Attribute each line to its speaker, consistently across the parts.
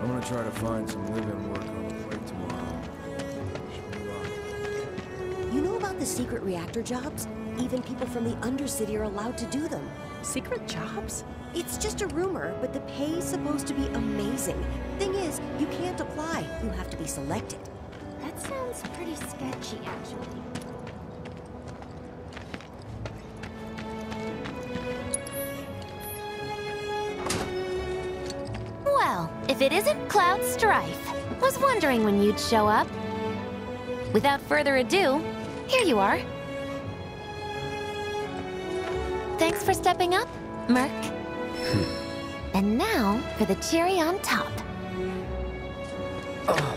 Speaker 1: I'm gonna try to find some live-in work on the plate tomorrow. Wish me luck.
Speaker 2: You know about the secret reactor jobs? Even people from the Undercity are allowed to do them.
Speaker 3: Secret jobs?
Speaker 2: It's just a rumor, but the pay's supposed to be amazing. Thing is, you can't apply. You have to be selected.
Speaker 4: That sounds pretty sketchy, actually. If it isn't Cloud Strife. Was wondering when you'd show up. Without further ado, here you are. Thanks for stepping up, Merc. Hmm. and now for the cherry on top. Oh.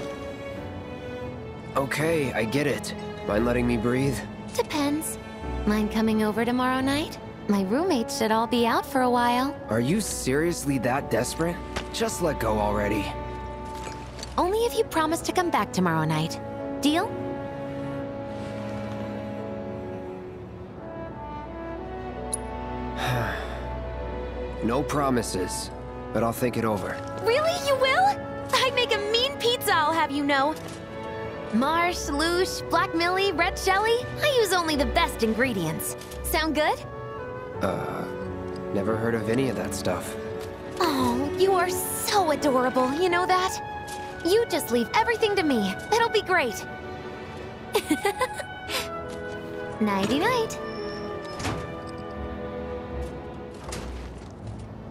Speaker 5: Okay, I get it. Mind letting me breathe?
Speaker 4: Depends. Mind coming over tomorrow night? My roommates should all be out for a while.
Speaker 5: Are you seriously that desperate? Just let go already.
Speaker 4: Only if you promise to come back tomorrow night. Deal?
Speaker 5: No promises, but I'll think it over.
Speaker 4: Really? You will? I make a mean pizza, I'll have you know. Marsh, Loosh, Black Millie, Red Shelly. I use only the best ingredients. Sound good?
Speaker 5: Uh, never heard of any of that stuff.
Speaker 4: Oh, you are so adorable, you know that? You just leave everything to me. It'll be great. Nighty-night.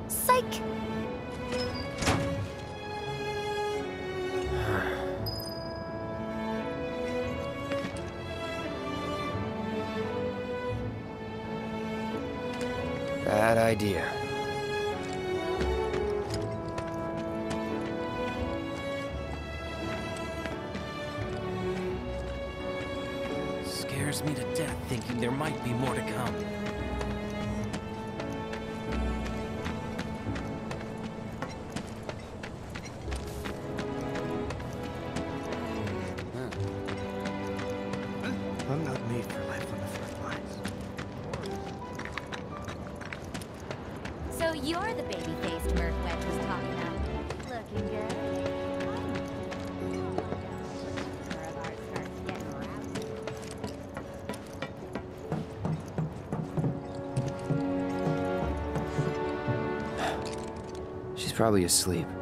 Speaker 4: Psych!
Speaker 5: Bad idea.
Speaker 6: There might be more to come.
Speaker 5: Probably asleep.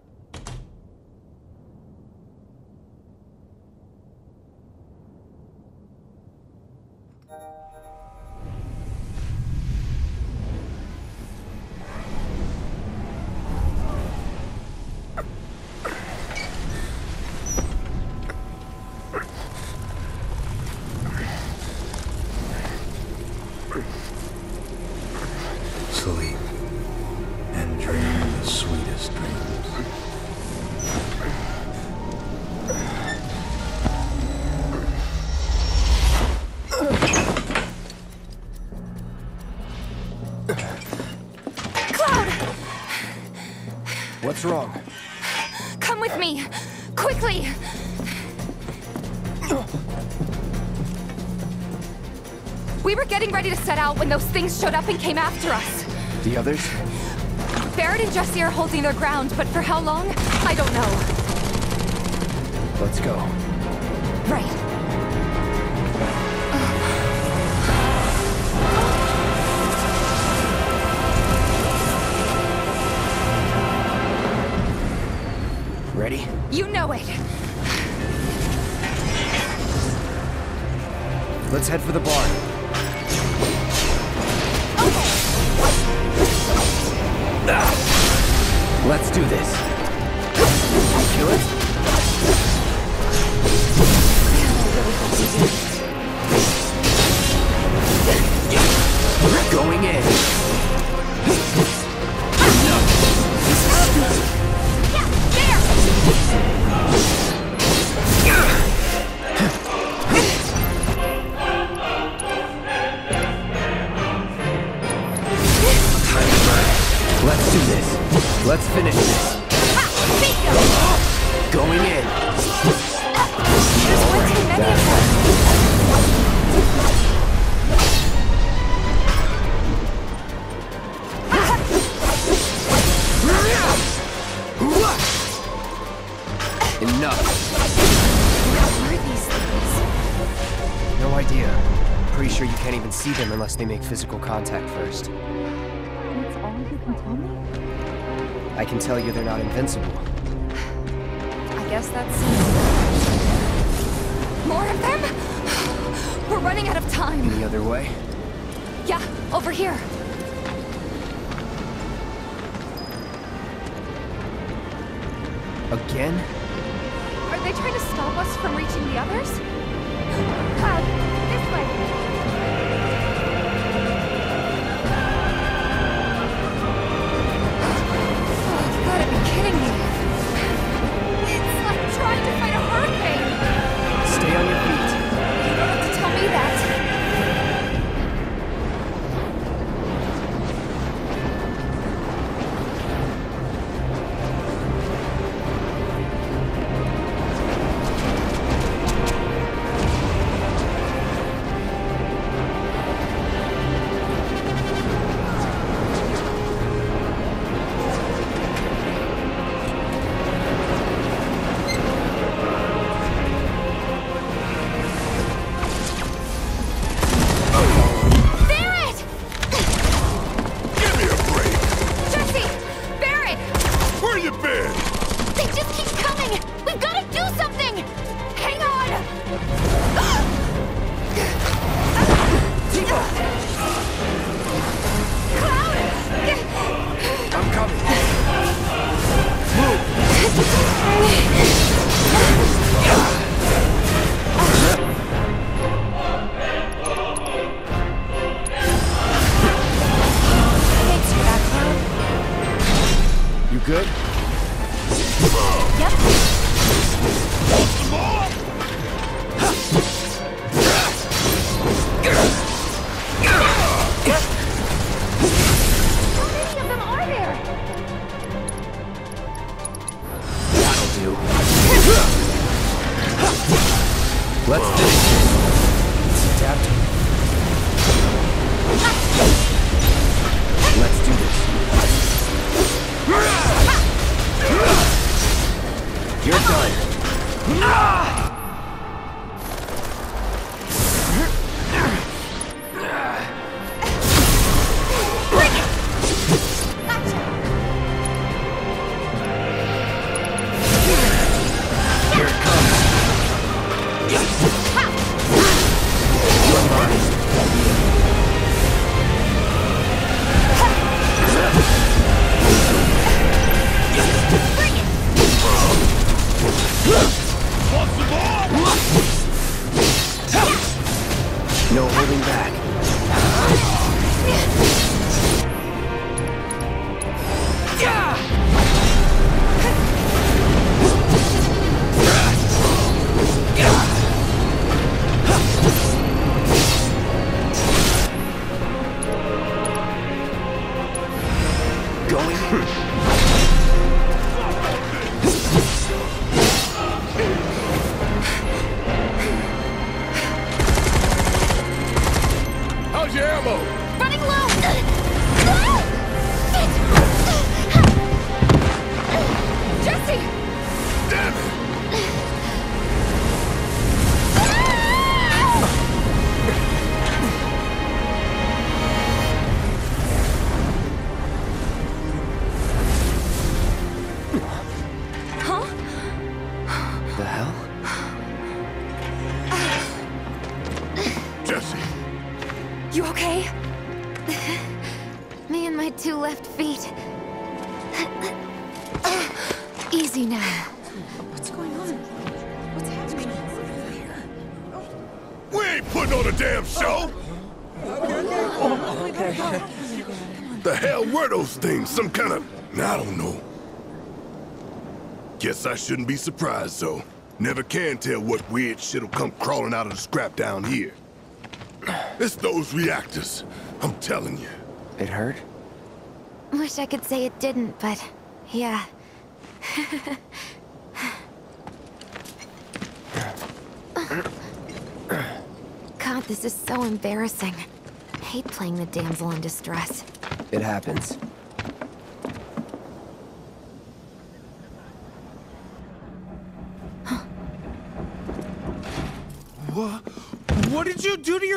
Speaker 5: What's wrong?
Speaker 7: Come with me! Quickly! We were getting ready to set out when those things showed up and came after us.
Speaker 5: The others?
Speaker 7: Barret and Jessie are holding their ground, but for how long? I don't know.
Speaker 5: Let's go.
Speaker 7: Right. You know it.
Speaker 5: Let's head for the barn. Let's do this.
Speaker 7: What are these things?
Speaker 5: No idea. Pretty sure you can't even see them unless they make physical contact first.
Speaker 7: That's all you can tell me?
Speaker 5: I can tell you they're not invincible.
Speaker 7: I guess that's... More of them? We're running out of time.
Speaker 5: Any other way?
Speaker 7: Yeah, over here.
Speaker 5: Again?
Speaker 7: Are they trying to stop us from reaching the others? Cloud,
Speaker 3: were those things? Some kind of... I don't know. Guess I shouldn't be surprised, though. Never can tell what weird shit'll come crawling out of the scrap down here. It's those reactors. I'm telling you.
Speaker 5: It hurt?
Speaker 4: Wish I could say it didn't, but yeah. God, this is so embarrassing. hate playing the damsel in distress.
Speaker 5: It happens.
Speaker 1: What? What did you do to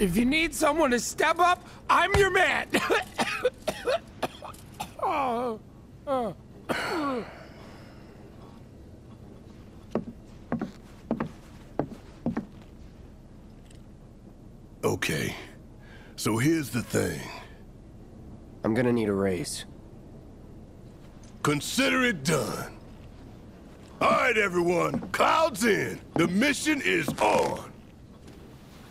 Speaker 1: If you need someone to step up, I'm your man. oh, oh.
Speaker 3: Okay, so here's the thing.
Speaker 5: I'm gonna need a raise.
Speaker 3: Consider it done. All right, everyone, Cloud's in. The mission is on.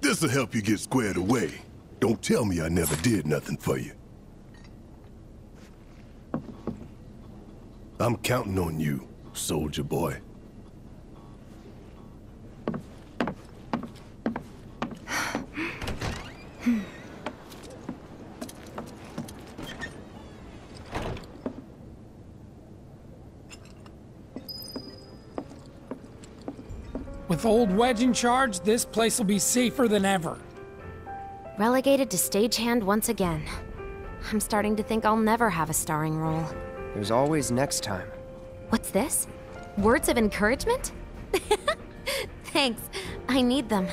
Speaker 3: This'll help you get squared away. Don't tell me I never did nothing for you. I'm counting on you, soldier boy.
Speaker 1: With old Wedge in charge, this place will be safer than ever.
Speaker 4: Relegated to stagehand once again. I'm starting to think I'll never have a starring role.
Speaker 5: There's always next time.
Speaker 4: What's this? Words of encouragement? Thanks. I need them.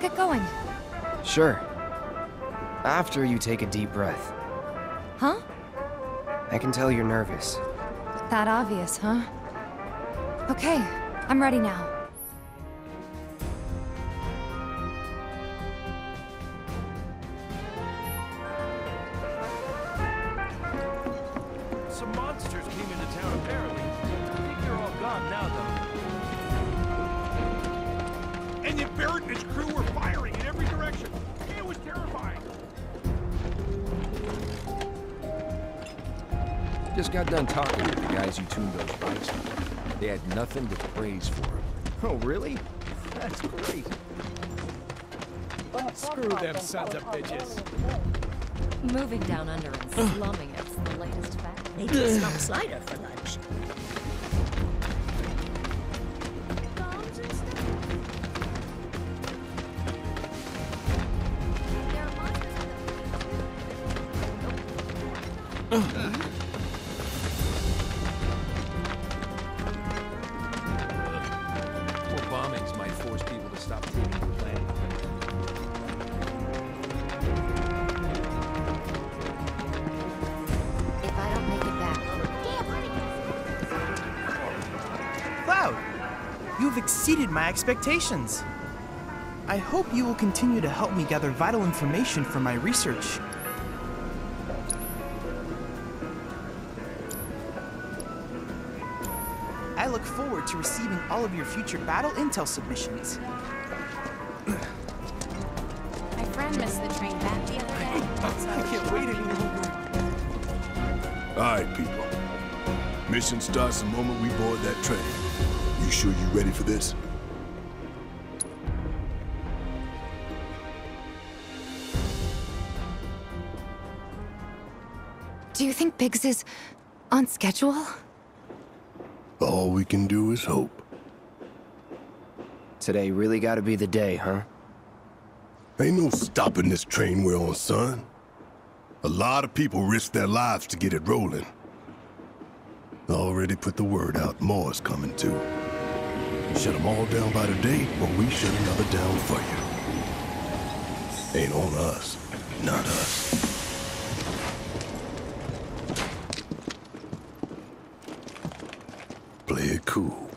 Speaker 7: Let's get going.
Speaker 5: Sure. After you take a deep breath.
Speaker 7: Huh?
Speaker 5: I can tell you're nervous.
Speaker 7: That obvious, huh? Okay, I'm ready now.
Speaker 8: Nothing but praise for them. Oh, really? That's great.
Speaker 9: Screw them sons of bitches.
Speaker 10: Moving down under and slumming it's the latest fad.
Speaker 11: They just smoked cider for
Speaker 12: expectations. I hope you will continue to help me gather vital information for my research. I look forward to receiving all of your future battle intel submissions.
Speaker 10: My friend missed the train back the other day.
Speaker 12: I can't wait any longer.
Speaker 3: All right, people. Mission starts the moment we board that train. You sure you ready for this?
Speaker 7: Do you think Biggs is on schedule?
Speaker 3: All we can do is hope.
Speaker 5: Today really gotta be the day, huh?
Speaker 3: Ain't no stopping this train we're on, son. A lot of people risk their lives to get it rolling. Already put the word out, more's coming too. You shut them all down by today, or we shut another down for you. Ain't on us, not us. Play it cool.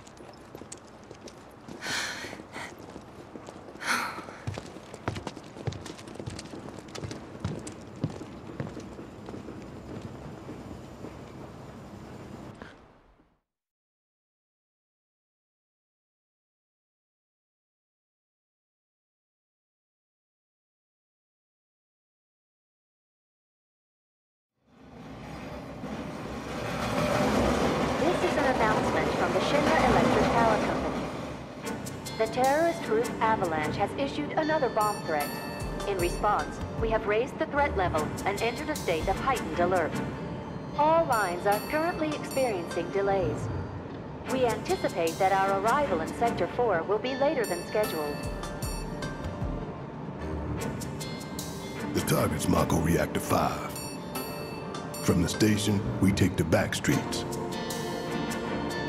Speaker 13: This is an announcement from the Shinra Electric Power Company. The terrorist group Avalanche has issued another bomb threat. In response, we have raised the threat level and entered a state of heightened alert. All lines are currently experiencing delays. We anticipate that our arrival in Sector 4 will be later than scheduled.
Speaker 3: The target's Mako Reactor 5. From the station, we take the back streets.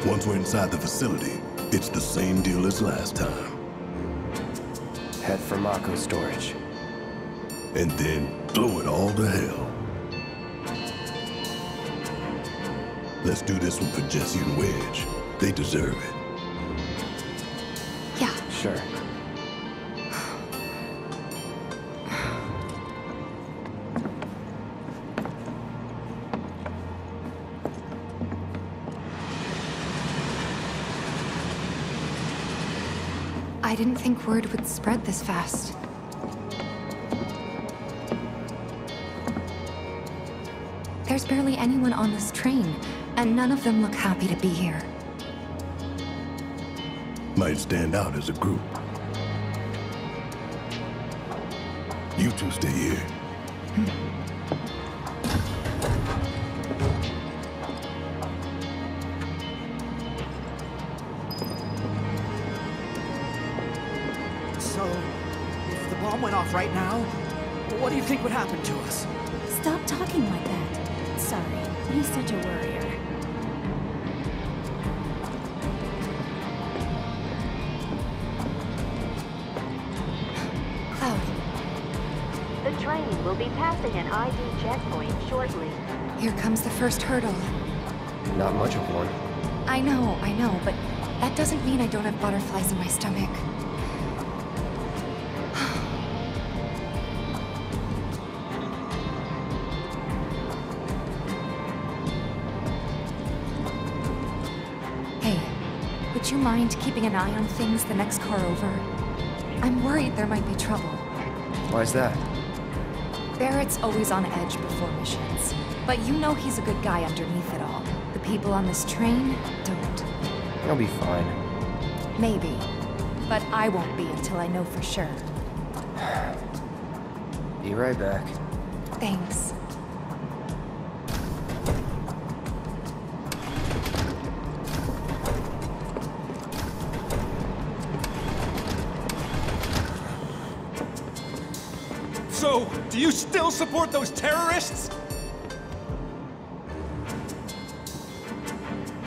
Speaker 3: Once we're inside the facility, it's the same deal as last time.
Speaker 5: Head for Mako storage.
Speaker 3: And then blow it all to hell. Let's do this one for Jessie and Wedge. They deserve it.
Speaker 7: Yeah.
Speaker 5: Sure.
Speaker 7: Didn't think word would spread this fast. There's barely anyone on this train, and none of them look happy to be here.
Speaker 3: Might stand out as a group. You two stay here.
Speaker 12: So, you think would happen to us?
Speaker 11: Stop talking like that. Sorry, he's such a worrier. Cloud.
Speaker 13: The train will be passing an ID checkpoint shortly.
Speaker 7: Here comes the first hurdle.
Speaker 5: Not much of one.
Speaker 7: I know, I know, but that doesn't mean I don't have butterflies in my stomach. Would you mind keeping an eye on things the next car over? I'm worried there might be trouble.
Speaker 5: Why's that?
Speaker 7: Barret's always on edge before missions. But you know he's a good guy underneath it all. The people on this train don't.
Speaker 5: I'll be fine.
Speaker 7: Maybe. But I won't be until I know for sure.
Speaker 5: Be right back.
Speaker 7: Thanks.
Speaker 9: Do you still support those terrorists?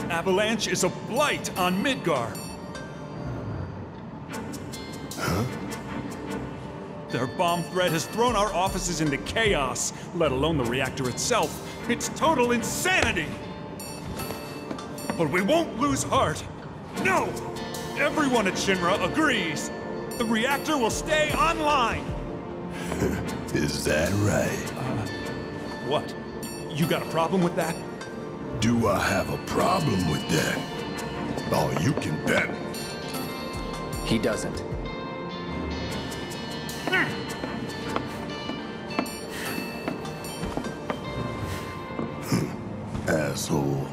Speaker 9: Avalanche is a blight on Midgar.
Speaker 3: Huh?
Speaker 9: Their bomb threat has thrown our offices into chaos, let alone the reactor itself. It's total insanity! But we won't lose heart. No! Everyone at Shinra agrees. The reactor will stay online.
Speaker 3: Is that right?
Speaker 9: What? You got a problem with that?
Speaker 3: Do I have a problem with that? Oh, you can bet.
Speaker 5: He doesn't. Hmm.
Speaker 3: Asshole.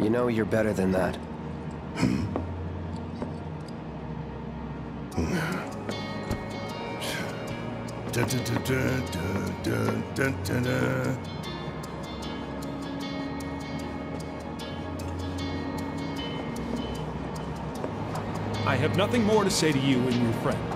Speaker 5: You know you're better than that.
Speaker 9: I have nothing more to say to you and your friend.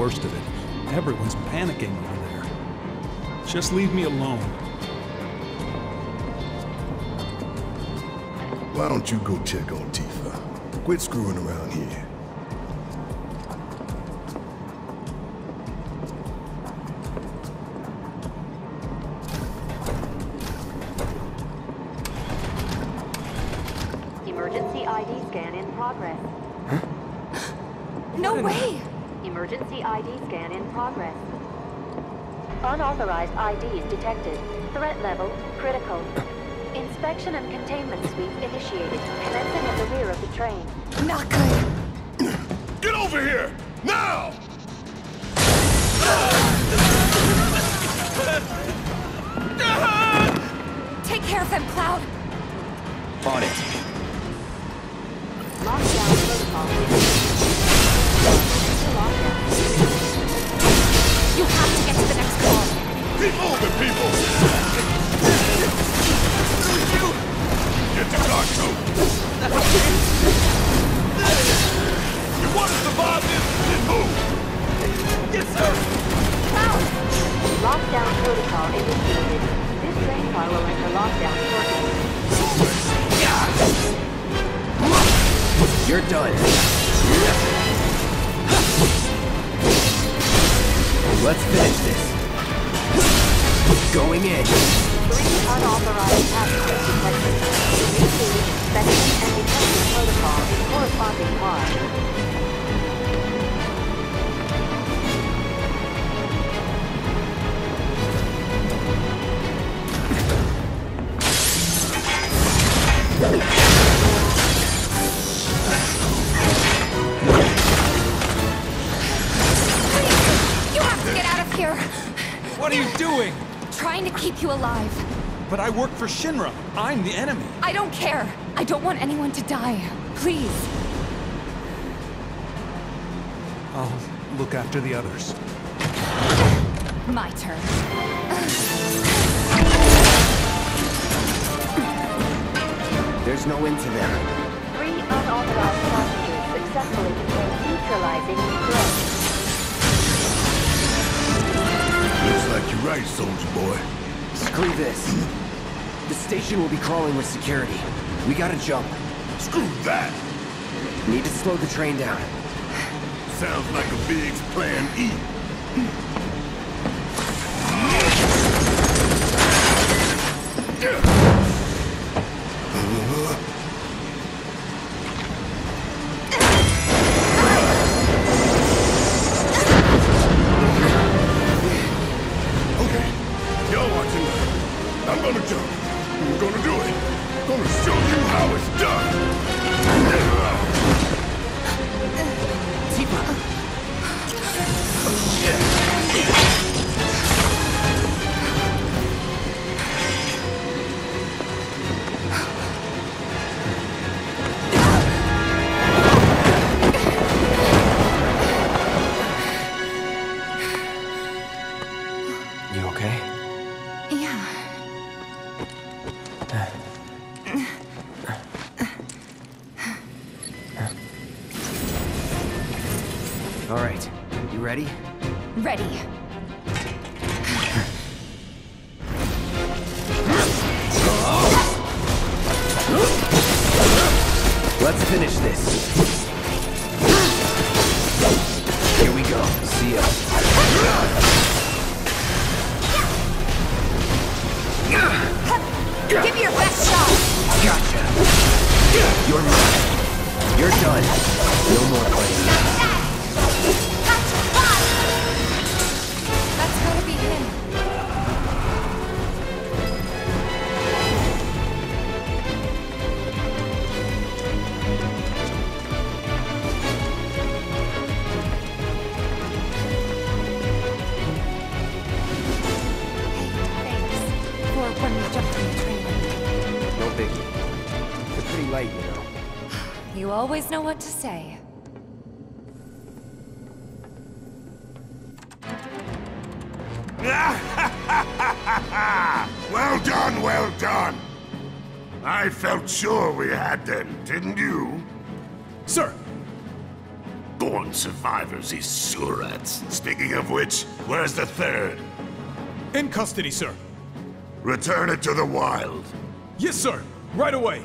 Speaker 9: Worst of it. Everyone's panicking over there. Just leave me alone.
Speaker 3: Why don't you go check on Tifa? Quit screwing around here.
Speaker 13: Unauthorized IDs detected. Threat level critical. Inspection and containment sweep initiated, commencing at the rear of the train.
Speaker 7: Not good.
Speaker 3: Get over here! Now!
Speaker 7: Take care of them, Cloud.
Speaker 5: On it.
Speaker 13: Lockdown protocol.
Speaker 7: You have to get to the next call.
Speaker 3: Keep moving, people! Get the car, too! You want to survive this? Then move! Yes, sir!
Speaker 13: Lockdown protocol is initiated. This train car will enter lockdown shortly.
Speaker 5: You're done. Let's finish this. Going in.
Speaker 13: Three unauthorized passengers detected. Initiating detection and detection protocol in corresponding part.
Speaker 7: You have to get out of here!
Speaker 9: What are you doing?
Speaker 7: Trying to keep you alive.
Speaker 9: But I work for Shinra. I'm the enemy.
Speaker 7: I don't care. I don't want anyone to die. Please.
Speaker 9: I'll look after the others.
Speaker 7: My turn.
Speaker 5: There's no end to them.
Speaker 13: Three unauthorized passengers successfully contain neutralizing threat.
Speaker 3: Looks like you're right, soldier boy.
Speaker 5: Screw this. The station will be crawling with security. We gotta jump.
Speaker 3: Screw that!
Speaker 5: Need to slow the train down.
Speaker 3: Sounds like a Biggs Plan E.
Speaker 7: Give me your best shot!
Speaker 5: Gotcha. You're mine. You're done. No more playing.
Speaker 7: What to say.
Speaker 3: Well done, well done. I felt sure we had them, didn't you?
Speaker 9: Sir!
Speaker 3: Born survivors, these surats. Speaking of which, where's the third?
Speaker 9: In custody, sir.
Speaker 3: Return it to the wild.
Speaker 9: Yes, sir. Right away.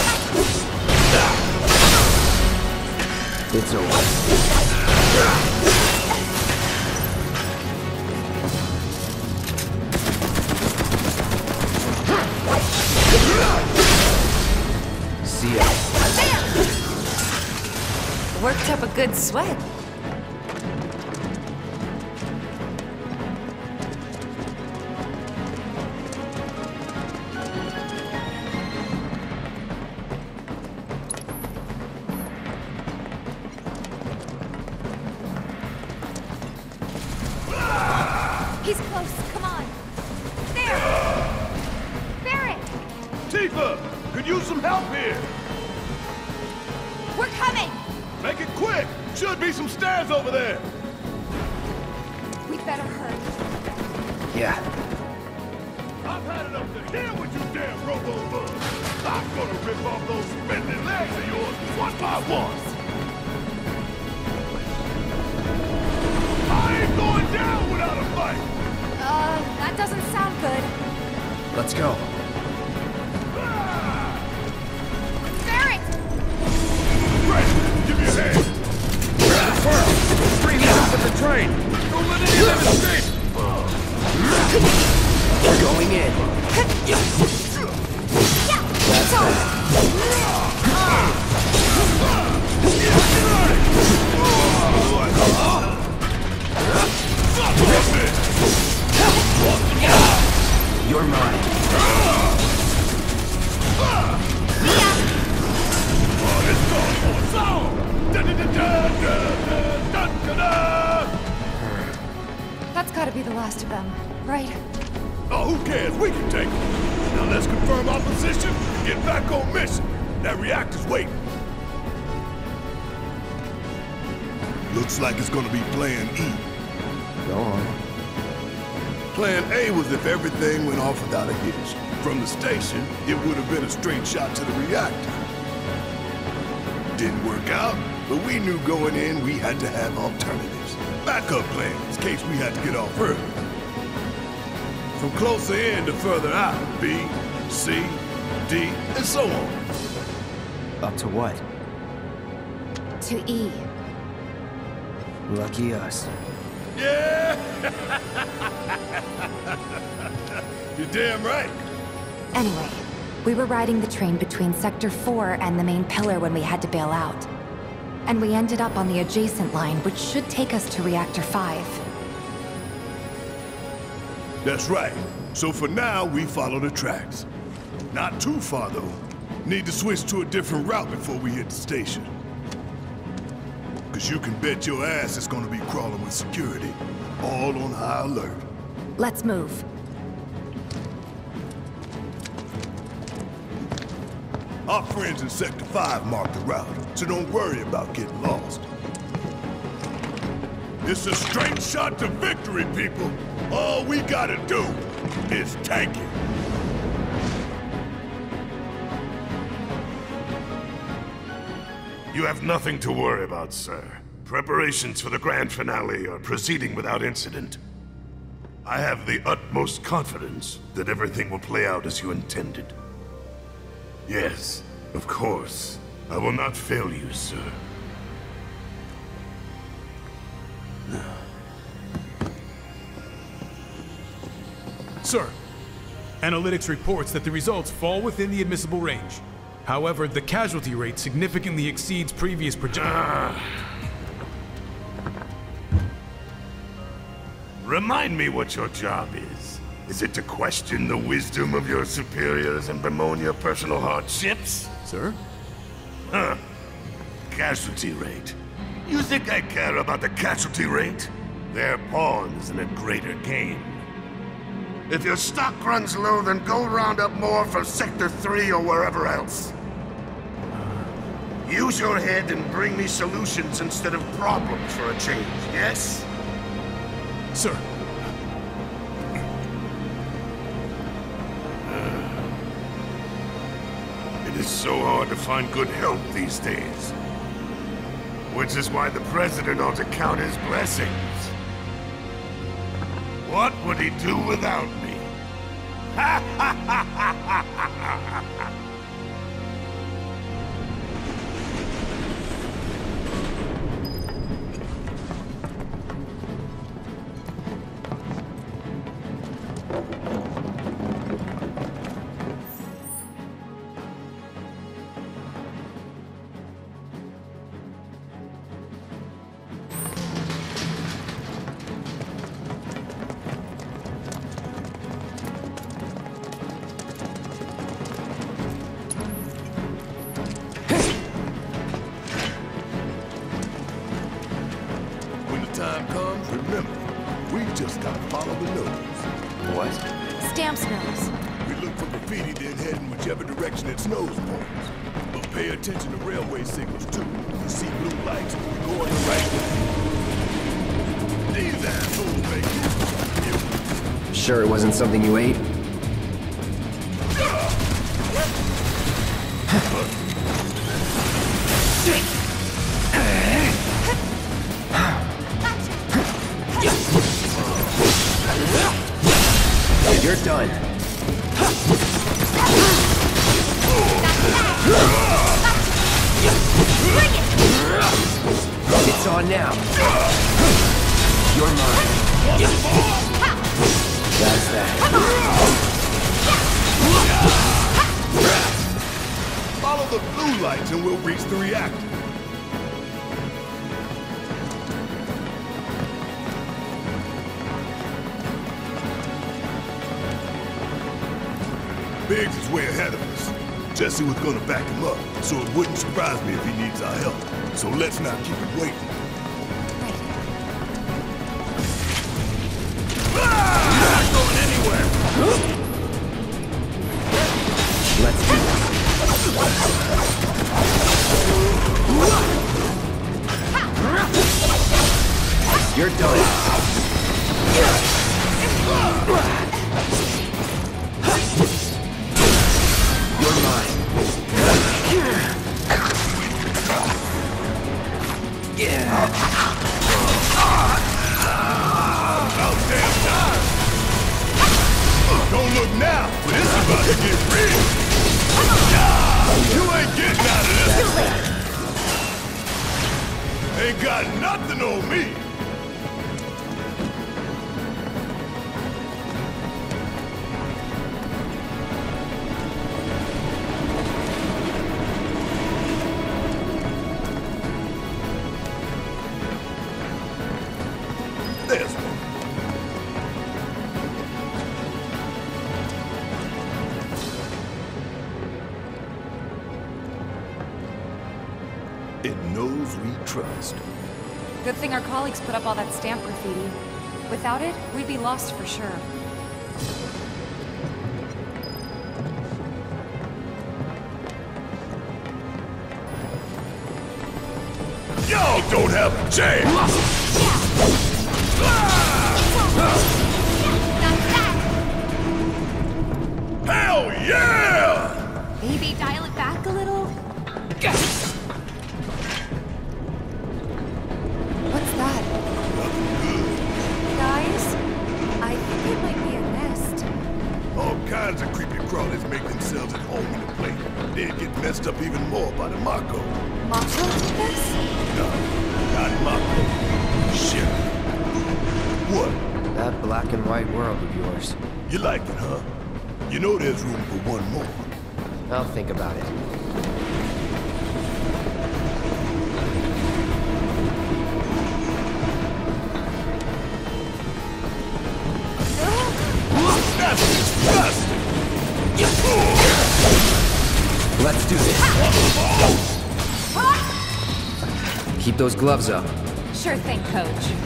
Speaker 14: It's
Speaker 5: over. See ya.
Speaker 7: Worked up a good sweat.
Speaker 3: If everything went off without a hitch. From the station, it would have been a straight shot to the reactor. Didn't work out, but we knew going in we had to have alternatives. Backup plans in case we had to get off early. From closer in to further out, B, C, D, and so on.
Speaker 5: Up to what?
Speaker 7: To E.
Speaker 5: Lucky us.
Speaker 15: Yeah! You're damn right.
Speaker 7: Anyway, we were riding the train between Sector 4 and the main pillar when we had to bail out. And we ended up on the adjacent line, which should take us to Reactor 5.
Speaker 3: That's right. So for now, we follow the tracks. Not too far, though. Need to switch to a different route before we hit the station. Cause you can bet your ass it's gonna be crawling with security. All on high alert.
Speaker 7: Let's move.
Speaker 3: Our friends in Sector 5 marked the route, so don't worry about getting lost. It's a straight shot to victory, people. All we gotta do is tank it.
Speaker 16: You have nothing to worry about, sir. Preparations for the grand finale are proceeding without incident. I have the utmost confidence that everything will play out as you intended. Yes, of course. I will not fail you, sir.
Speaker 17: Sir, analytics reports that the results fall within the admissible range. However, the casualty rate significantly exceeds previous projections. Ah.
Speaker 16: Remind me what your job is. Is it to question the wisdom of your superiors and bemoan your personal hardships?
Speaker 17: Sir?
Speaker 16: Huh. Casualty rate. You think I care about the casualty rate? They're pawns in a greater game. If your stock runs low, then go round up more for Sector 3 or wherever else. Use your head and bring me solutions instead of problems for a change, yes?
Speaker 17: Sir.
Speaker 16: It is so hard to find good help these days. Which is why the President ought to count his blessings. What would he do without me? Ha ha ha ha ha ha
Speaker 5: Sure it wasn't something you ate?
Speaker 7: We'd be lost for sure.
Speaker 3: kinds of creepy crawlies make themselves at home in the plate. They'd get messed up even more by the Mako.
Speaker 7: Mako did?
Speaker 3: No, not Mako. Shit. What?
Speaker 5: That black and white world of yours.
Speaker 3: You like it, huh? You know there's room for one more.
Speaker 5: I'll think about it. those gloves up.
Speaker 7: Sure thing, Coach.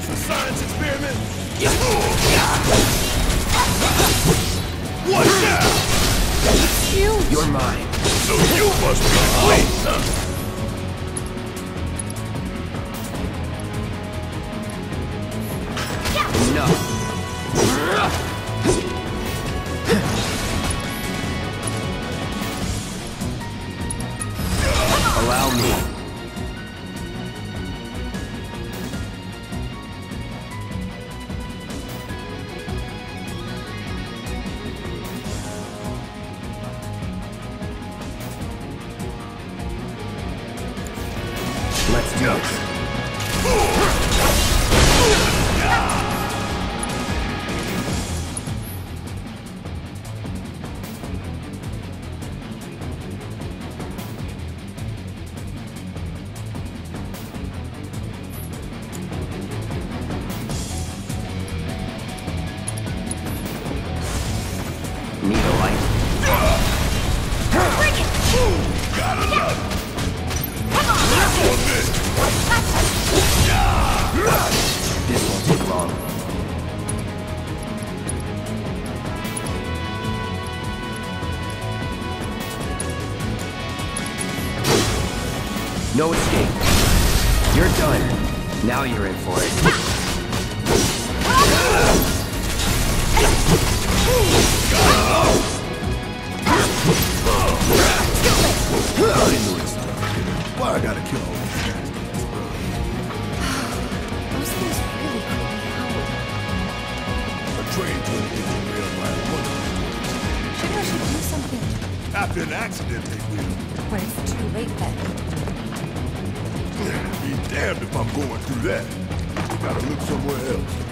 Speaker 3: for science experiment? What now? You.
Speaker 5: You're mine.
Speaker 3: So you must be oh. clean, huh? After an accident, they will.
Speaker 10: when it's too late then.
Speaker 3: Be damned if I'm going through that. Gotta look somewhere else.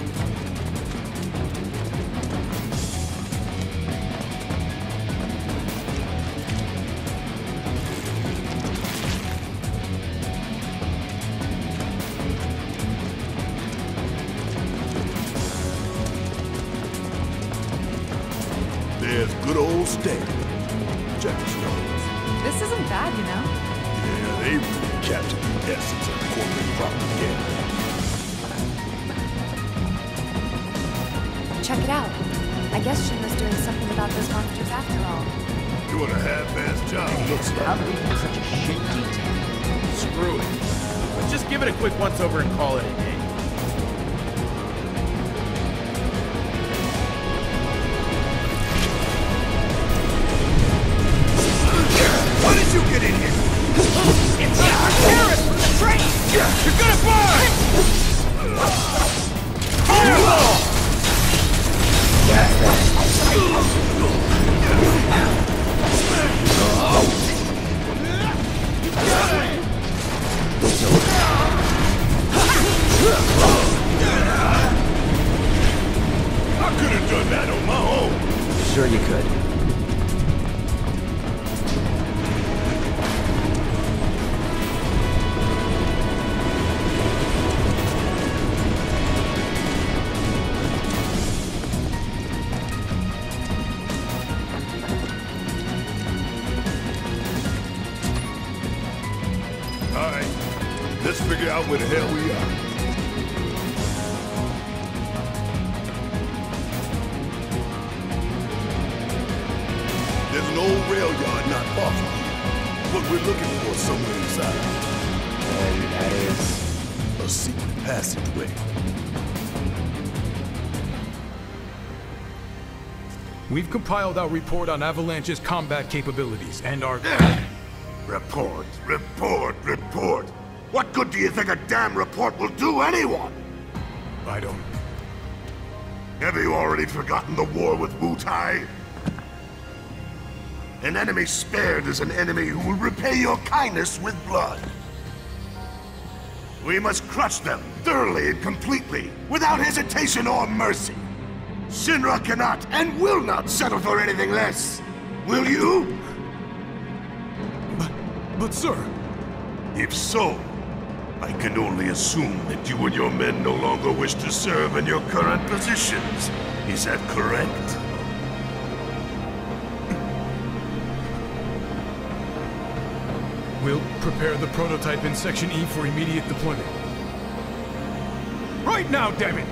Speaker 3: Where the hell we are. There's an old rail yard not far from here. What we're looking for is somewhere inside.
Speaker 5: And that is...
Speaker 3: A secret passageway.
Speaker 17: We've compiled our report on Avalanche's combat capabilities and our...
Speaker 16: Report, report, report. What good do you think a damn report will do anyone?
Speaker 17: I don't...
Speaker 16: Have you already forgotten the war with Wutai? An enemy spared is an enemy who will repay your kindness with blood. We must crush them thoroughly and completely, without hesitation or mercy. Shinra cannot and will not settle for anything less. Will you?
Speaker 17: But sir...
Speaker 16: If so, I can only assume that you and your men no longer wish to serve in your current positions. Is that correct?
Speaker 17: We'll prepare the prototype in Section E for immediate deployment. Right now, damn it!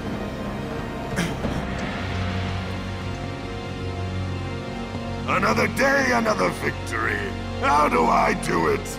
Speaker 16: Another day, another victory. How do I do it?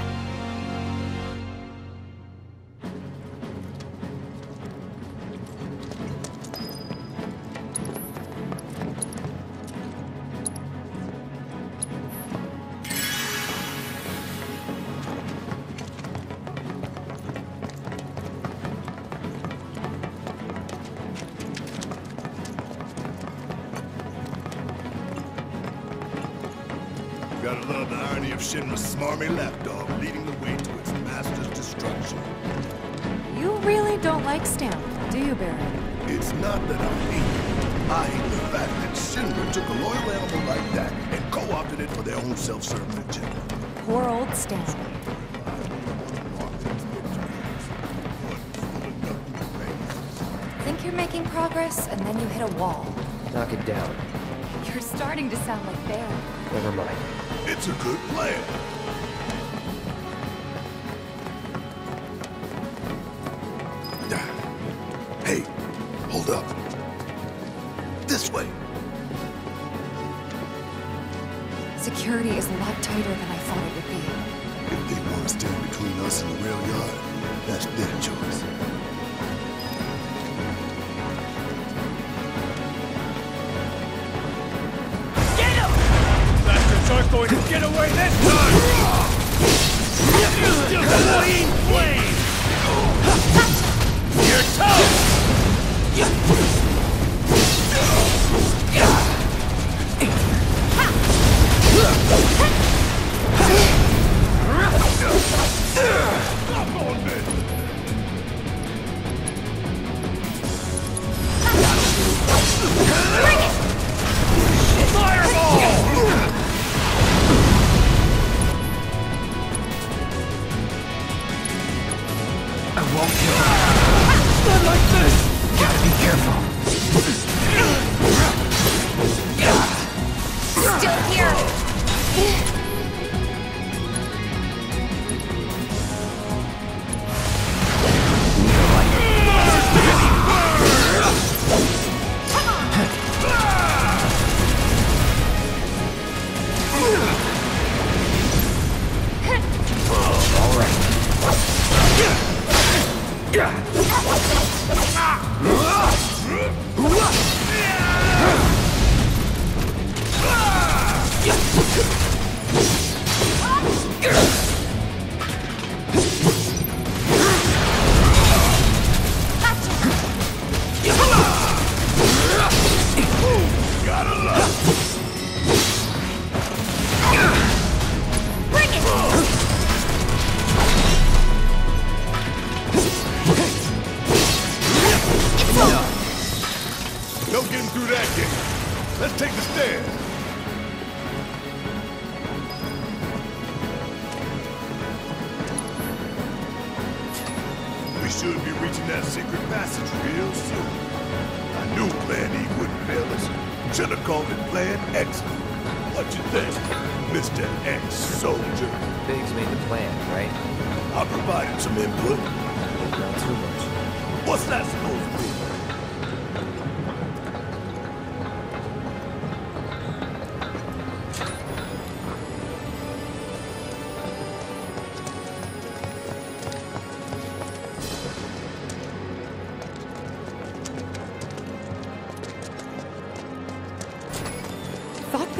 Speaker 3: Gotta love the irony of Shinra's smarmy lapdog leading the way to its master's destruction.
Speaker 7: You really don't like Stamp, do you, Barret?
Speaker 3: It's not that I hate it. I hate the fact that Shinra took a loyal animal like that and co-opted it for their own self-serving agenda.
Speaker 7: Poor old Stamp. Think you're making progress, and then you hit a wall.
Speaker 5: Knock it down.
Speaker 7: You're starting to sound like Barret.
Speaker 5: Never mind.
Speaker 3: It's a good plan.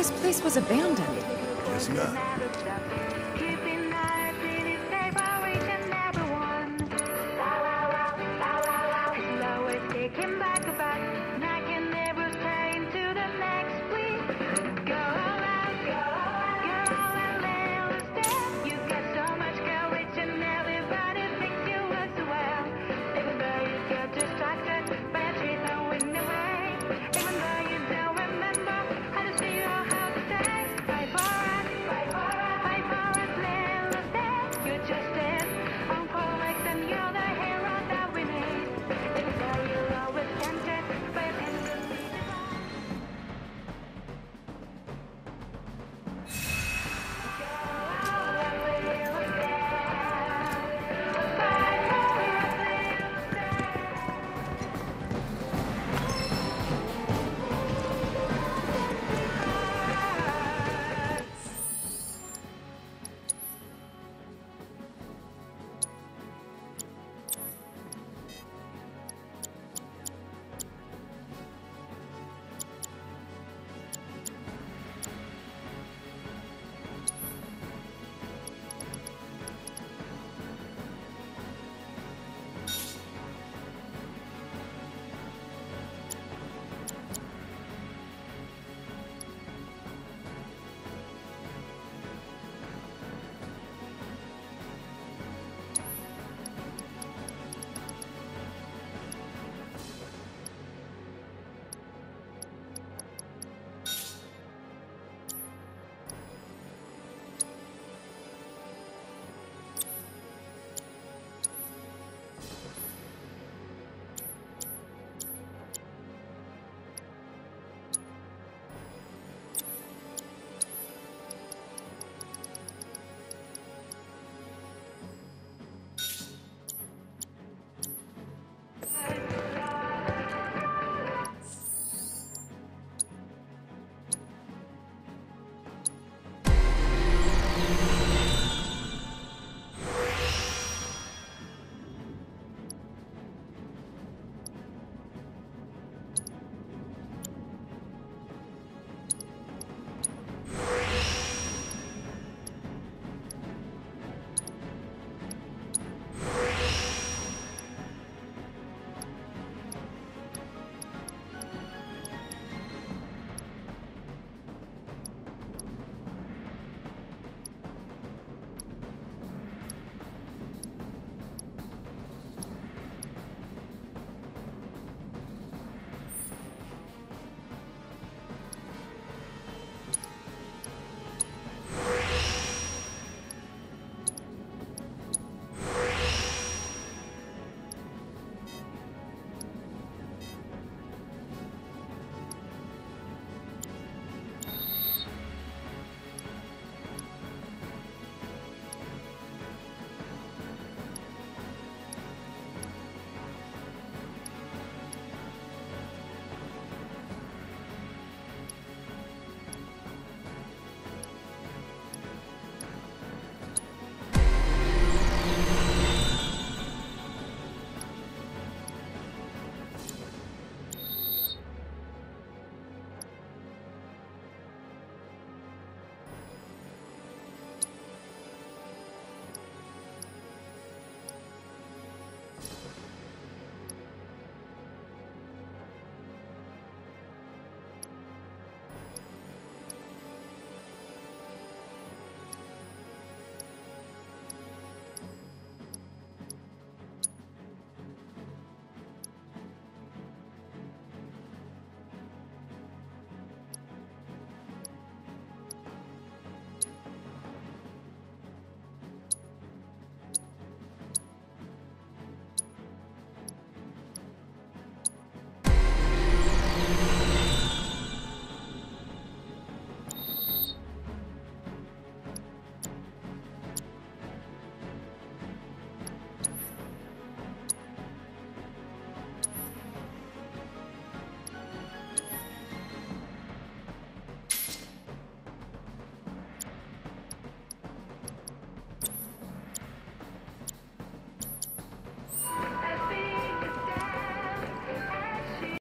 Speaker 3: This
Speaker 18: place was abandoned.